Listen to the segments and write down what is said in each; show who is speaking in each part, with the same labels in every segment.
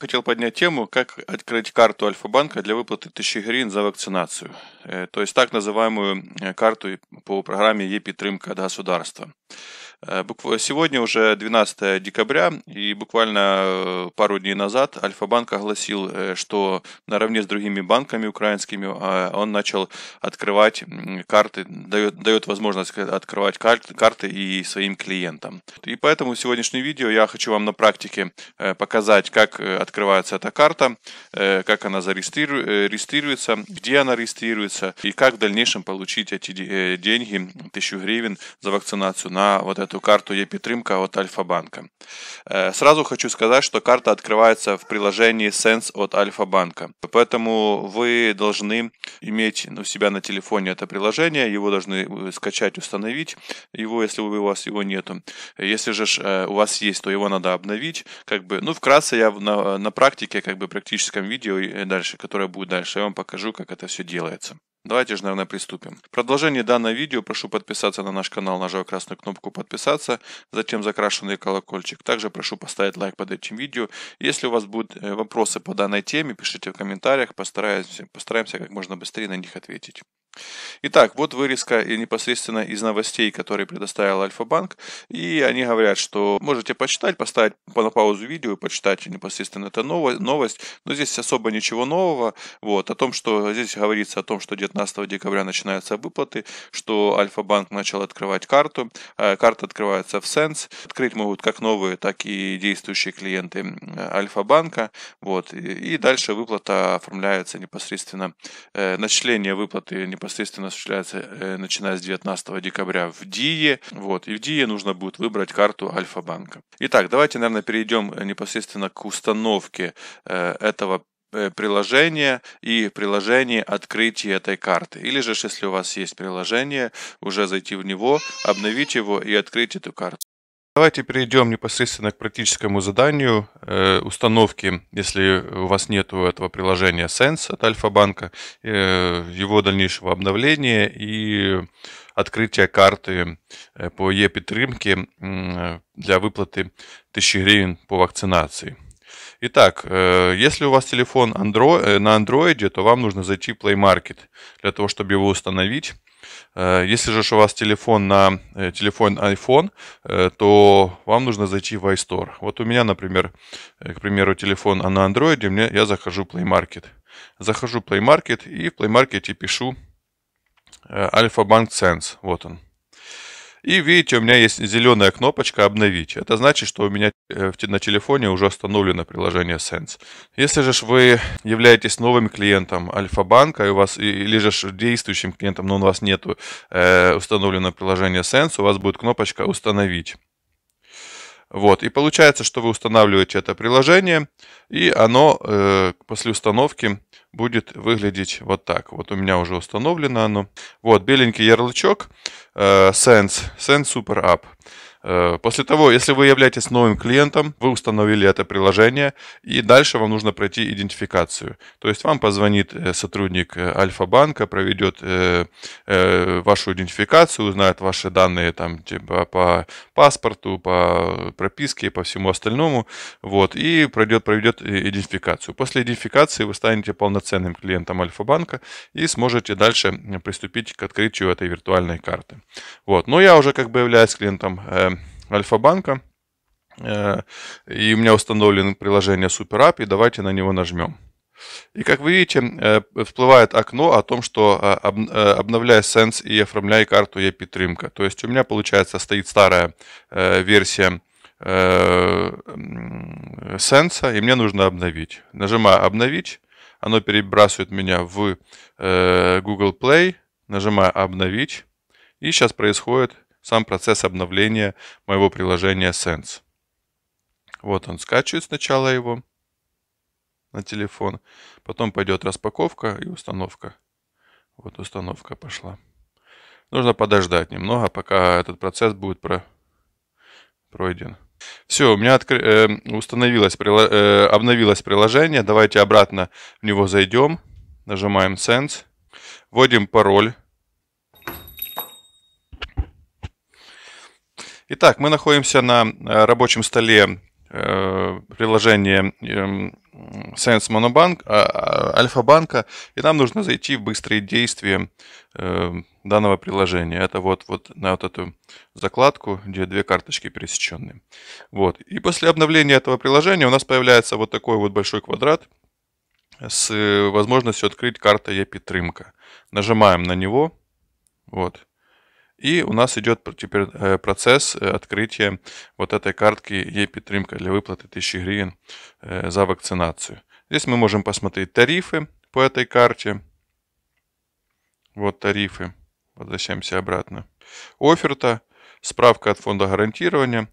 Speaker 1: Хотел поднять тему, как открыть карту Альфа-банка для выплаты 1000 гривен за вакцинацию. Э, то есть так называемую э, карту по программе «Е-підтримка от государства». Э, сегодня уже 12 декабря, и буквально э, пару дней назад Альфа-банк огласил, э, что наравне с другими банками украинскими он начал открывать карты, дает, дает возможность открывать карты, карты и своим клиентам. И поэтому в сегодняшнем видео я хочу вам на практике показать, как открывается эта карта, как она зарегистрируется, где она регистрируется и как в дальнейшем получить эти деньги, 1000 гривен за вакцинацию на вот это эту карту Е-підтримка от Альфа-банка. Э, сразу хочу сказать, что карта открывается в приложении Sense от Альфа-банка. Поэтому вы должны иметь у себя на телефоне это приложение, его должны э, скачать, установить его, если у вас его нету. Если же э, у вас есть, то его надо обновить. Как бы, ну, вкратце я на, на практике, как бы практическом видео дальше, которое будет дальше, я вам покажу, как это все делается. Давайте же, наверное, приступим. В продолжение данного видео прошу подписаться на наш канал, нажав красную кнопку подписаться, затем закрашенный колокольчик. Также прошу поставить лайк под этим видео. Если у вас будут э, вопросы по данной теме, пишите в комментариях, постараемся, постараемся как можно быстрее на них ответить. Итак, вот вырезка и непосредственно из новостей, которые предоставил Альфа-банк. И они говорят, что можете почитать, поставить на паузу видео и почитать непосредственно эту новость. Но здесь особо ничего нового. Вот, о том, что здесь говорится о том, что 19 декабря начинаются выплаты, что Альфа-банк начал открывать карту. Э, карта открывается в Sense. Открыть могут как новые, так и действующие клиенты Альфа-банка. Вот, и дальше выплата оформляется непосредственно. Э, начисление выплаты непосредственно осуществляется э, начиная с 19 декабря в ДИЕ. Вот, и в ДИЕ нужно будет выбрать карту Альфа-банка. Итак, давайте, наверное, перейдем непосредственно к установке этого приложение и приложение открытия этой карты. Или же, если у вас есть приложение, уже зайти в него, обновить его и открыть эту карту. Давайте перейдем непосредственно к практическому заданию э, установки, если у вас нет этого приложения Sense от Альфа-банка, э, его дальнейшего обновления и открытия карты э, по Е-підтримке э, для выплаты 1000 гривен по вакцинации. Итак, э, если у вас телефон Android, э, на Android, то вам нужно зайти в Play Market для того, чтобы его установить. Э, если же у вас телефон на телефон iPhone, то вам нужно зайти в iStore. Вот у меня, например, к примеру, телефон на Android, мне, я захожу в Play Market. Захожу в Play Market и в Play Market пишу Alpha Bank Sense. Вот он. И видите, у меня есть зеленая кнопочка «Обновить». Это значит, что у меня э, на телефоне уже установлено приложение Sense. Если же вы являетесь новым клиентом Альфа-банка, и у вас, или же действующим клиентом, но у вас нет э, установленного приложения Sense, у вас будет кнопочка «Установить». Вот, и получается, что вы устанавливаете это приложение, и оно э, после установки будет выглядеть вот так. Вот у меня уже установлено оно. Вот беленький ярлычок э, Sense, Sense Super App. Э, после того, если вы являетесь новым клиентом, вы установили это приложение, и дальше вам нужно пройти идентификацию. То есть вам позвонит э, сотрудник э, Альфа-банка, проведет вашу идентификацию, узнает ваши данные там, типа, по паспорту, по прописке, по всему остальному, вот, и пройдет, проведет идентификацию. После идентификации вы станете полноценным клиентом Альфа-банка и сможете дальше приступить к открытию этой виртуальной карты. Вот. Но я уже как бы являюсь клиентом Альфа-банка. Э, и у меня установлено приложение Super App, и давайте на него нажмем. И как вы видите, э, всплывает окно о том, что э, обновляй Sense и оформляй карту e-підтримка. То есть у меня, получается, стоит старая версия Sense, и мне нужно обновить. Нажимаю «Обновить», оно перебрасывает меня в Google Play, нажимаю «Обновить», и сейчас происходит сам процесс обновления моего приложения Sense. Вот он скачивает сначала его на телефон, потом пойдет распаковка и установка. Вот установка пошла. Нужно подождать немного, пока этот процесс будет про... пройден. Все, у меня откры... э, установилось, э, обновилось приложение. Давайте обратно в него зайдем. Нажимаем Sense. Вводим пароль Итак, мы находимся на э, рабочем столе э, приложения эм, Sense Monobank, Альфа-банка, и нам нужно зайти в быстрые действия э, данного приложения. Это вот, вот на вот эту закладку, где две карточки пересеченные. Вот. И после обновления этого приложения у нас появляется вот такой вот большой квадрат с возможностью открыть карта e-підтримка. Нажимаем на него. Вот. И у нас идет теперь э, процесс э, открытия вот этой картки e-підтримка для выплаты 1000 гривен э, за вакцинацию. Здесь мы можем посмотреть тарифы по этой карте. Вот тарифы. Возвращаемся обратно. Оферта, справка от фонда гарантирования.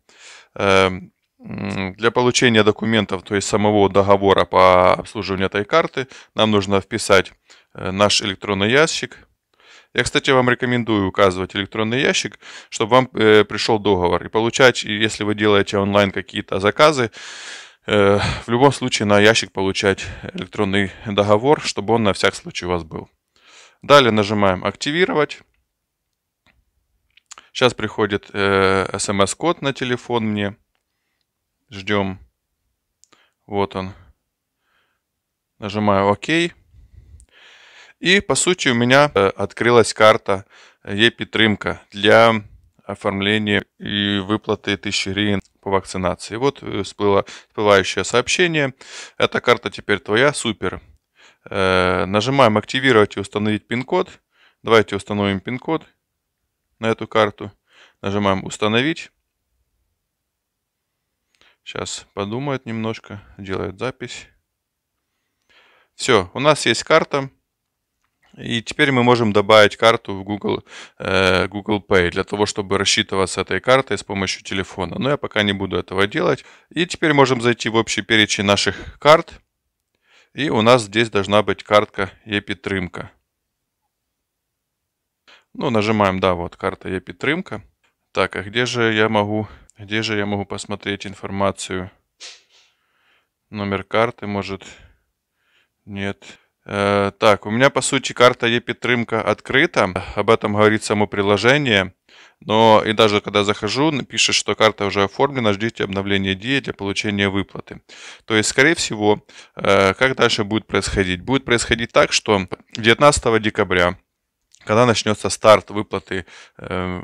Speaker 1: Эм, для получения документов, то есть самого договора по обслуживанию этой карты, нам нужно вписать наш электронный ящик, я, кстати, вам рекомендую указывать электронный ящик, чтобы вам э, пришел договор. И получать, если вы делаете онлайн какие-то заказы, э, в любом случае на ящик получать электронный договор, чтобы он на всякий случай у вас был. Далее нажимаем «Активировать». Сейчас приходит э, смс-код на телефон мне. Ждем. Вот он. Нажимаю «Ок». И, по сути, у меня э, открылась карта e-підтримка для оформления и выплаты 1000 гривен по вакцинации. Вот э, всплыло всплывающее сообщение. Эта карта теперь твоя, супер. Э, нажимаем активировать и установить пин-код. Давайте установим пин-код на эту карту. Нажимаем установить. Сейчас подумает немножко, делает запись. Все, у нас есть карта. И теперь мы можем добавить карту в Google, э, Google Pay для того, чтобы рассчитываться этой картой с помощью телефона. Но я пока не буду этого делать. И теперь можем зайти в общий перечень наших карт. И у нас здесь должна быть картка e-підтримка. Ну, нажимаем, да, вот карта e-підтримка. Так, а где же я могу, где же я могу посмотреть информацию? Номер карты, может, нет. Э, так, у меня по сути карта e-підтримка открыта. Об этом говорит само приложение. Но и даже когда захожу, пишет, что карта уже оформлена, ждите обновления DIA для получения выплаты. То есть, скорее всего, э, как дальше будет происходить? Будет происходить так, что 19 декабря когда начнется старт выплаты э,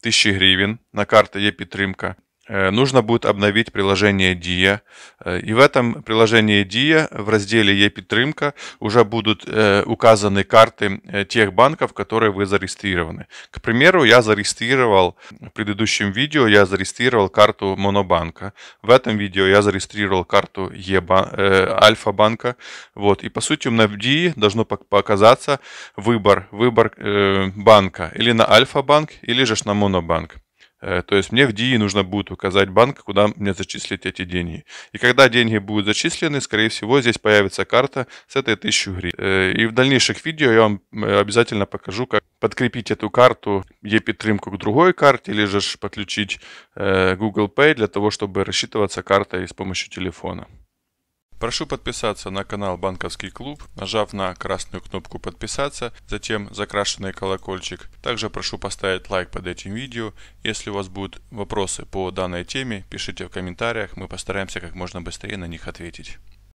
Speaker 1: 1000 гривен на карту e-підтримка, Э, нужно будет обновить приложение DIA. Э, и в этом приложении DIA в разделе «Е-підтримка» уже будут э, указаны карты тех банков, которые вы зарегистрированы. К примеру, я зарегистрировал в предыдущем видео, я зарегистрировал карту Монобанка. В этом видео я зарегистрировал карту Альфа-банка. Вот. И по сути у меня DIA должно показаться выбор, выбор банка или на Альфа-банк, или же на Монобанк. Э, то есть мне в ДИИ нужно будет указать банк, куда мне зачислить эти деньги. И когда деньги будут зачислены, скорее всего, здесь появится карта с этой 1000 гривен. Э, и в дальнейших видео я вам э, обязательно покажу, как подкрепить эту карту e-підтримку к другой карте, или же подключить Google Pay для того, чтобы рассчитываться картой с помощью телефона. Прошу подписаться на канал Банковский клуб, нажав на красную кнопку подписаться, затем закрашенный колокольчик. Также прошу поставить лайк под этим видео. Если у вас будут вопросы по данной теме, пишите в комментариях, мы постараемся как можно быстрее на них ответить.